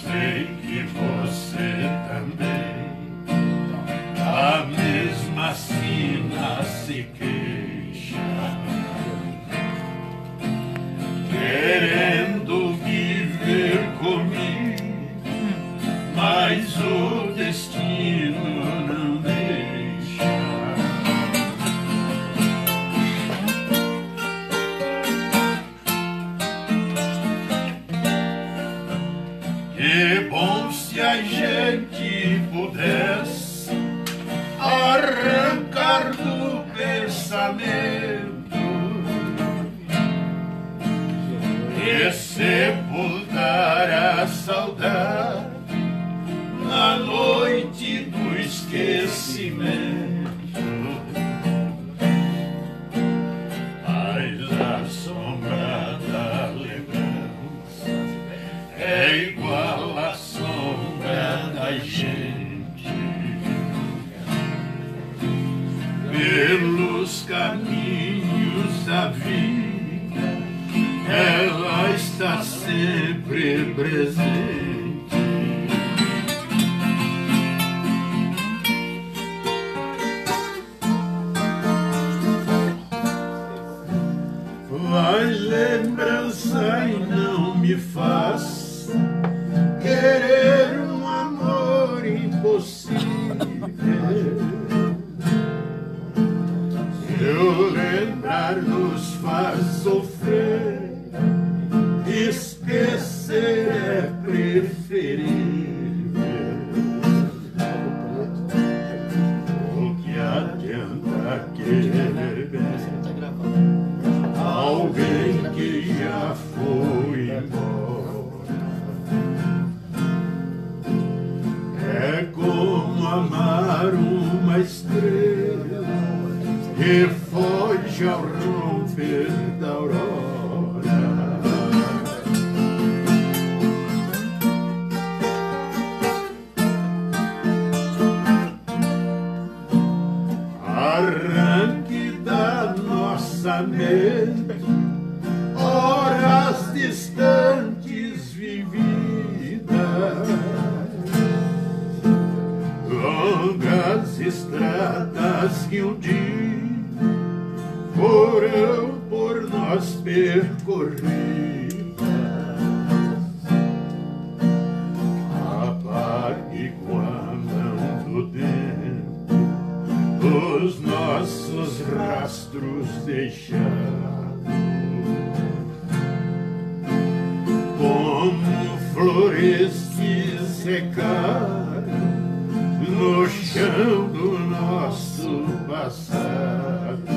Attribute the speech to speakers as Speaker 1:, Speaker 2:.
Speaker 1: sei que você também. A mesma sina se queima. largo pensamento. Pelos caminhos da vida, ela está sempre presente. Mas lembrança e não me faz querer nos faz sofrer, esquecer é preferível. O que adianta querer alguém que já foi embora. É como amar uma estrela horas distantes vividas, longas estradas que um dia foram por nós percorridas. Apague com deixados. Como flores que secaram no chão do nosso passado.